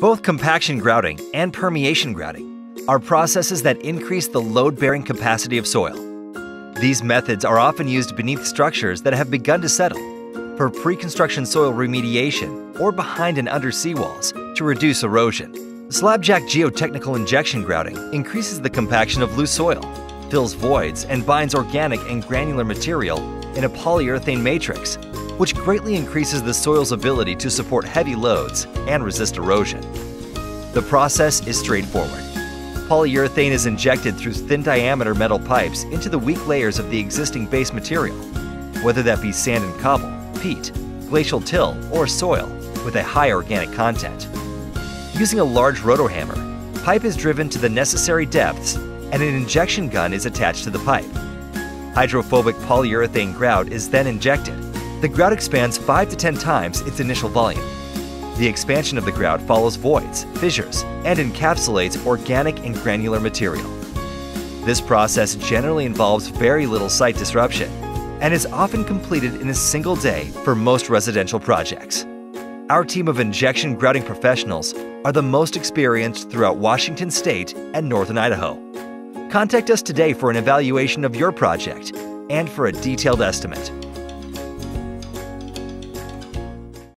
Both compaction grouting and permeation grouting are processes that increase the load-bearing capacity of soil. These methods are often used beneath structures that have begun to settle, for pre-construction soil remediation, or behind and under seawalls to reduce erosion. Slabjack geotechnical injection grouting increases the compaction of loose soil, fills voids, and binds organic and granular material in a polyurethane matrix, which greatly increases the soil's ability to support heavy loads and resist erosion. The process is straightforward. Polyurethane is injected through thin diameter metal pipes into the weak layers of the existing base material, whether that be sand and cobble, peat, glacial till, or soil with a high organic content. Using a large rotohammer, pipe is driven to the necessary depths and an injection gun is attached to the pipe. Hydrophobic polyurethane grout is then injected. The grout expands 5 to 10 times its initial volume. The expansion of the grout follows voids, fissures, and encapsulates organic and granular material. This process generally involves very little site disruption and is often completed in a single day for most residential projects. Our team of injection grouting professionals are the most experienced throughout Washington State and Northern Idaho. Contact us today for an evaluation of your project and for a detailed estimate.